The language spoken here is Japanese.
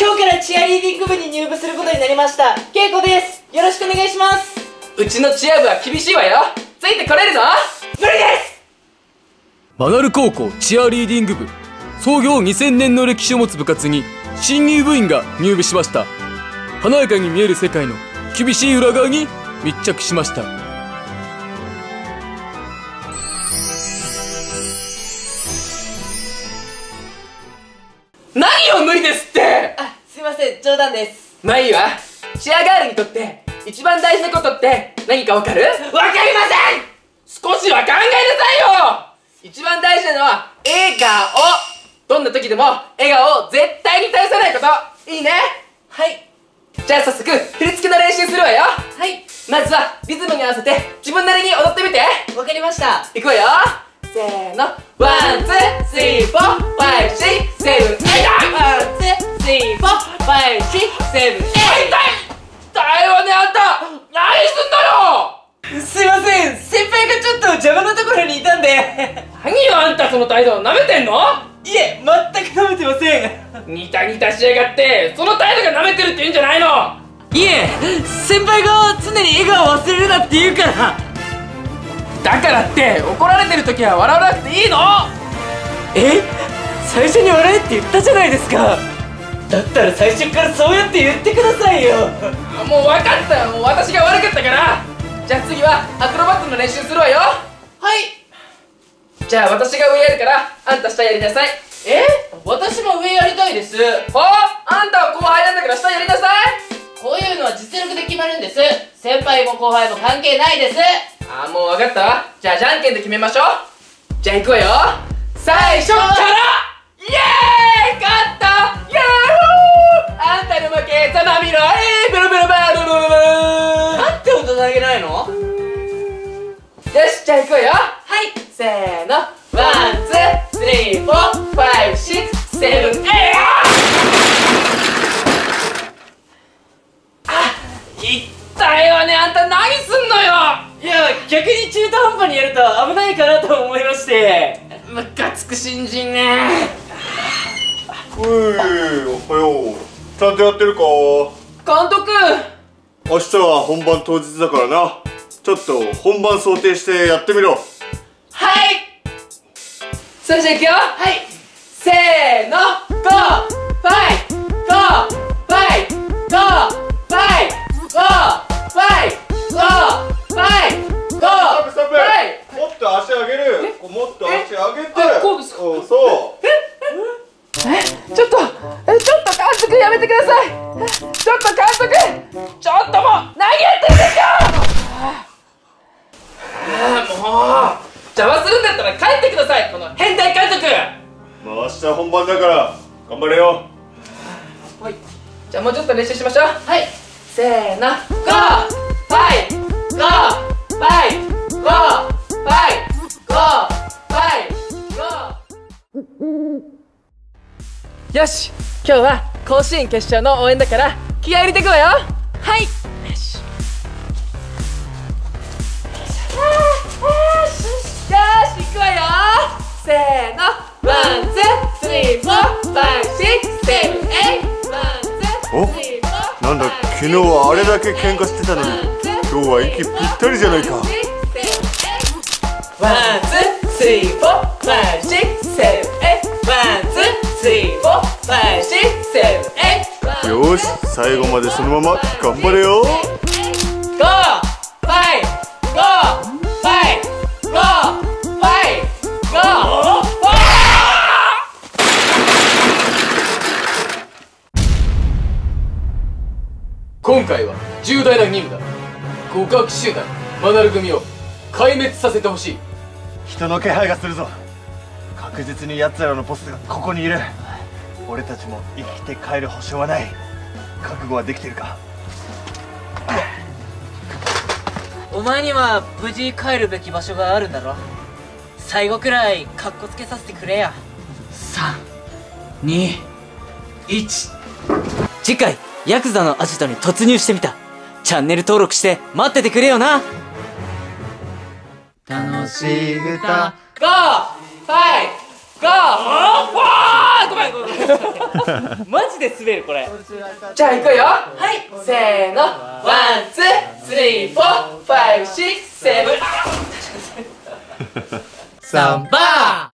今日からチアリーディング部に入部することになりました。ケイコです。よろしくお願いします。うちのチア部は厳しいわよ。ついてこれるの無理です。マナル高校チアリーディング部。創業2000年の歴史を持つ部活に新入部員が入部しました。華やかに見える世界の厳しい裏側に密着しました。何を無理ですって。あすいません冗談です。まあいいわチアガールにとって一番大事なことって何かわかる？わかりません！少しは考えなさいよ！一番大事なのは笑顔。どんな時でも笑顔を絶対に絶やさないこと。いいね？はい。じゃあ早速振り付けの練習するわよ。はい。まずはリズムに合わせて自分なりに踊ってみて。わかりました。いくわよ。せーの。 one two three four ろにいたんで何よあんたその態度舐めてんの？いえ全く舐めてません。ニタニタしやがってその態度が舐めてるって言うんじゃないの。いえ先輩が常に笑顔を忘れるなって言うから。だからって怒られてる時は笑わなくていいの。え？最初に笑えって言ったじゃないですか。だったら最初からそうやって言ってくださいよ。あもう分かったよ。もう私が悪かったから。じゃあ次はアクロバットの練習するわよ。はいじゃあ私が上やるからあんた下やりなさい。え？私も上やりたいです。ほあんたは後輩なんだから下やりなさい。こういうのは実力で決まるんです。先輩も後輩も関係ないです。あーもう分かった？わじゃあじゃんけんで決めましょう。じゃあ行くわよ。最初からイエーイ！勝った！ヤッホー！あんたの負けざまみろえーベロベロバードロロロなんて大人げないのよしじゃあ行くわよはいせーの。 one two three four five six seven eightあいったいわねあんた何すんのよ。いや逆に中途半端にやると危ないかなと思いまして。ムカつく新人ね。おいおはよう。ちゃんとやってるか？監督。明日は本番当日だからな。ちょっと本番想定してやってみろはい。それじゃいくよ。はい。せーの。ゴー。ファイ。ゴー。ファイ。ゴー。ファイ。ゴー。ファイ。ゴー。ファイ。ゴー。ストップはいもっと足上げる。こうもっと足上げて。あこうですか？おそう。え？ちょっと。え？ちょっと監督やめてください。え？ちょっと監督ちょっと本番だから頑張れよ。はい。じゃあもうちょっと練習しましょう。はい。せーの。ゴー。ファイゴーファイゴー。ファイゴー。ファイゴー。よし。今日は甲子園決勝の応援だから気合い入れてくわよ。はい。よし。よし。行くわよ。せーのおなんだ昨日はあれだけ喧嘩してたのに今日は息ぴったりじゃないか。 one two three four five six seven eight one two three four five six seven eight よし最後までそのまま頑張れよ。今回は重大な任務だ。極悪集団マナル組を壊滅させてほしい。人の気配がするぞ。確実に奴らのボスがここにいる。俺たちも生きて帰る保証はない。覚悟はできてるか？お前には無事帰るべき場所があるんだろ？最後くらいカッコつけさせてくれや。321次回ヤクザのアジトに突入してみた。チャンネル登録して待っててくれよな。楽しい歌。ゴー！ファイゴー！ファイごめんごめんごめん。マジで滑るこれ。じゃあ行くよ。はい。せーの。 One two three four five six sevenン。サンバ